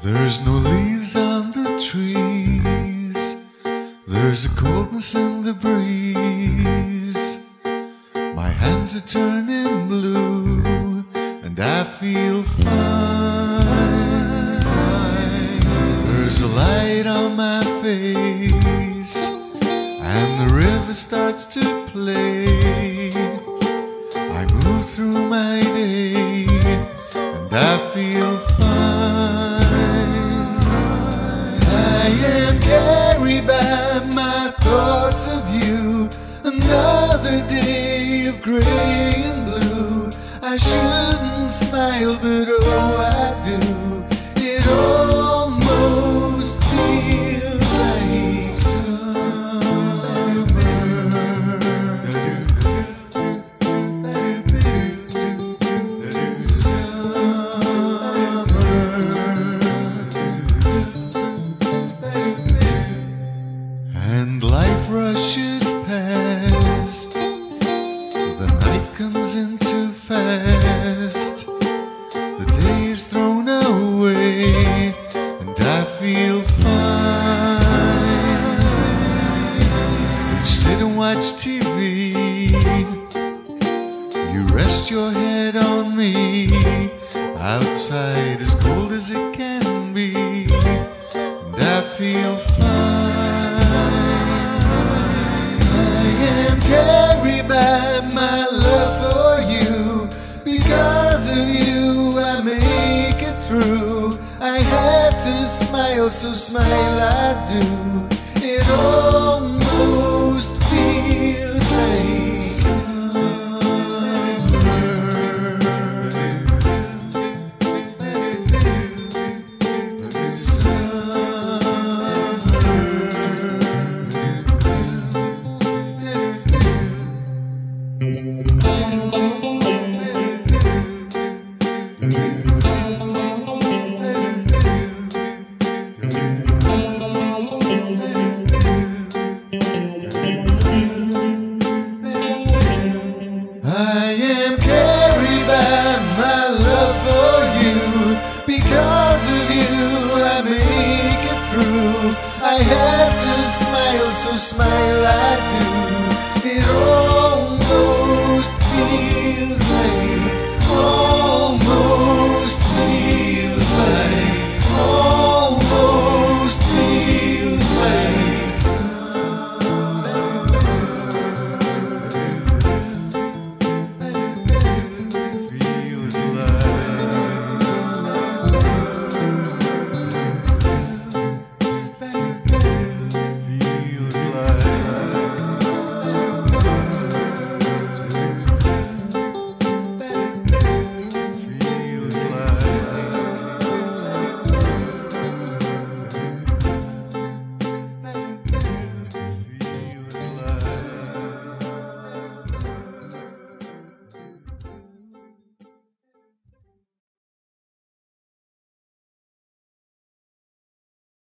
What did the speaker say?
There's no leaves on the trees. There's a coldness in the breeze. My hands are turning blue, and I feel fine. There's a light on my face, and the river starts to play. I move through my day, and I feel Another day of gray and blue. I shouldn't smile, but oh, comes in too fast. The day is thrown away, and I feel fine. Sit and watch TV. You rest your head on me. Outside as cold as it can be, and I feel fine. Through. I had to smile, so smile I do. It almost I am carried by my love for you. Because of you, I make it through. I have to smile, so smile I do. It almost feels like.